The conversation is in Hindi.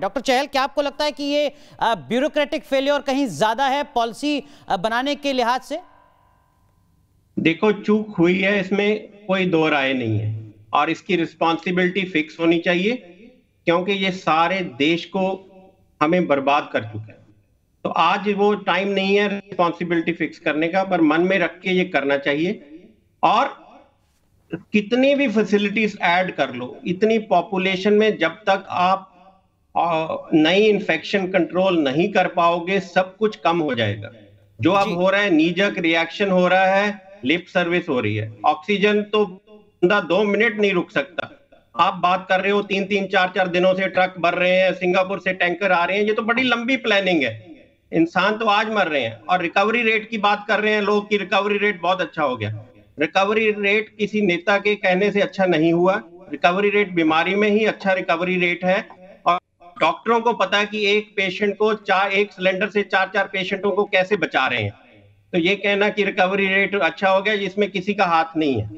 डॉक्टर चहल, क्या आपको लगता है कि ये ब्यूरोक्रेटिक फेलियर कहीं ज़्यादा है पॉलिसी बनाने के लिहाज से? देखो, चूक हुई है, इसमें कोई दो राय नहीं है। और इसकी रिस्पॉन्सिबिलिटी फिक्स होनी चाहिए, क्योंकि ये सारे देश को हमें बर्बाद कर चुके हैं। तो आज वो टाइम नहीं है रिस्पॉन्सिबिलिटी फिक्स करने का, पर मन में रख के ये करना चाहिए। और कितनी भी फैसिलिटीज़ ऐड कर लो, इतनी पॉपुलेशन में जब तक आप नई इन्फेक्शन कंट्रोल नहीं कर पाओगे सब कुछ कम हो जाएगा। जो अब हो रहा है नीजक रिएक्शन हो रहा है लिप सर्विस हो रही है। ऑक्सीजन तो बंदा दो मिनट नहीं रुक सकता। आप बात कर रहे हो तीन तीन चार चार दिनों से ट्रक भर रहे हैं सिंगापुर से टैंकर आ रहे हैं ये तो बड़ी लंबी प्लानिंग है। इंसान तो आज मर रहे हैं और रिकवरी रेट की बात कर रहे हैं लोग की रिकवरी रेट बहुत अच्छा हो गया। रिकवरी रेट किसी नेता के कहने से अच्छा नहीं हुआ। रिकवरी रेट बीमारी में ही अच्छा रिकवरी रेट है डॉक्टरों को पता है कि एक पेशेंट को चार, एक सिलेंडर से चार चार पेशेंटों को कैसे बचा रहे हैं? तो ये कहना कि रिकवरी रेट अच्छा हो गया इसमें किसी का हाथ नहीं है।